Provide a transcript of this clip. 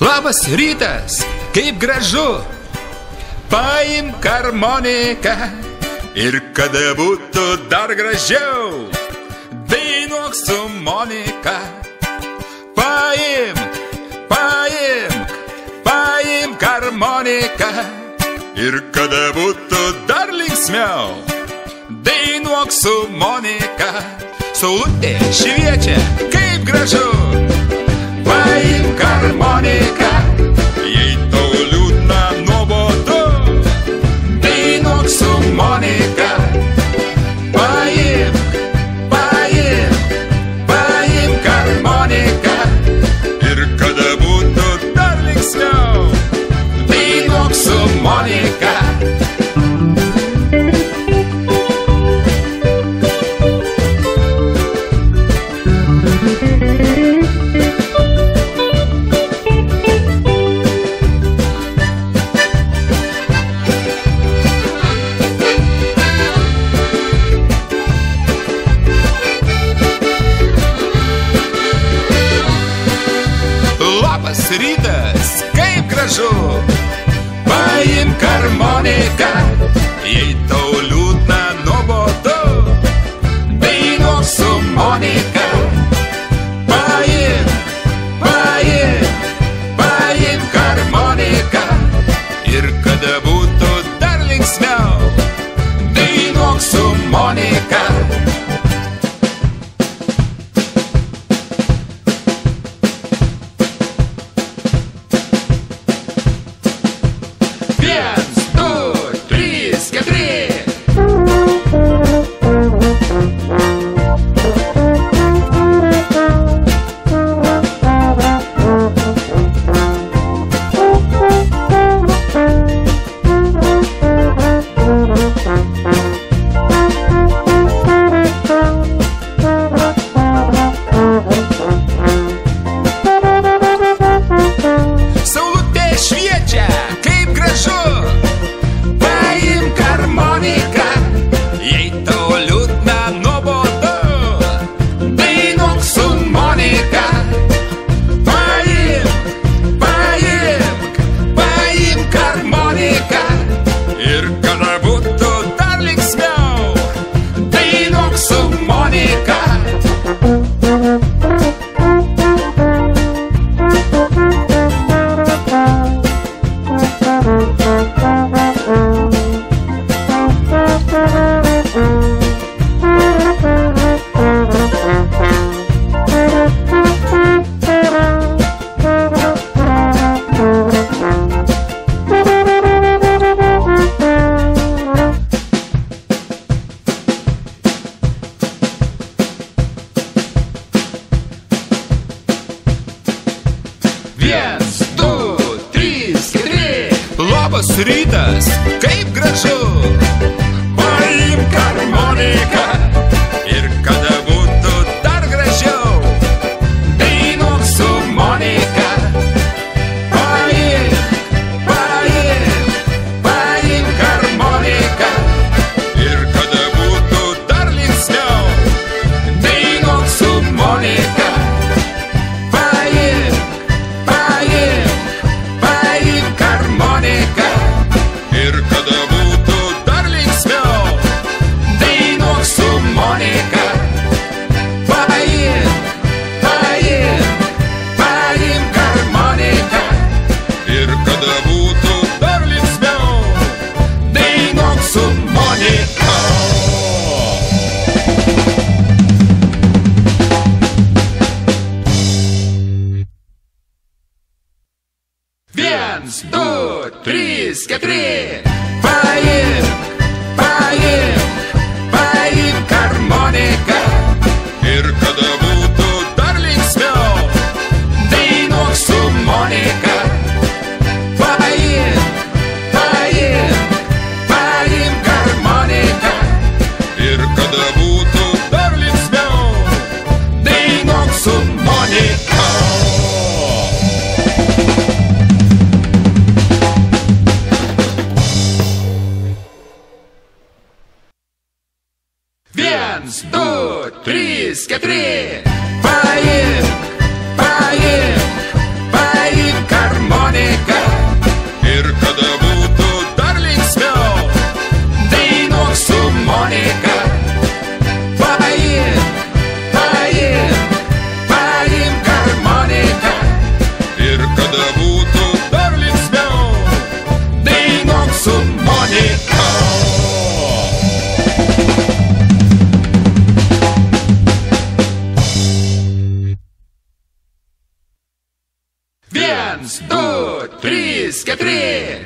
Labas rytas, kaip gražu, paimk harmoniką ir kada būtų dar gražiau, dainuok su Monika. Paimk, paimk, paimk harmoniką ir kada būtų dar linksmiau, dainuok su Monika. Saulutė šviečia, kaip gražu, paimk harmoniką. rytas, kaip gražu. labas rytas, kaip gražu. Um, dois, três, que tri. Fire! Раз, два, три, скатри! Поехали! Viens, du, trys, keturi.